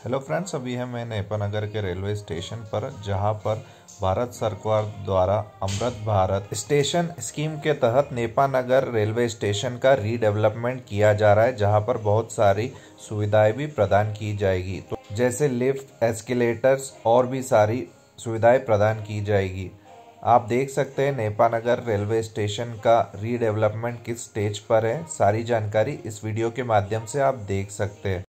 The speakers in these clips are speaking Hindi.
हेलो फ्रेंड्स अभी है मैं नेपानगर के रेलवे स्टेशन पर, जहाँ पर भारत सरकार द्वारा अमृत भारत स्टेशन स्कीम के तहत नेपानगर रेलवे स्टेशन का रीडेवलपमेंट किया जा रहा है, जहाँ पर बहुत सारी सुविधाएँ भी प्रदान की जाएगी। तो जैसे लिफ्ट एस्केलेटर्स और भी सारी सुविधाएँ प्रदान की जाएगी। आप देख सकते हैं नेपानगर रेलवे स्टेशन का रीडेवलपमेंट किस स्टेज पर है, सारी जानकारी इस वीडियो के माध्यम से आप देख सकते हैं।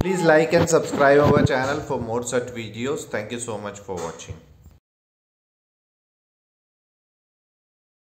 Please like and subscribe our channel for more such videos. Thank you so much for watching.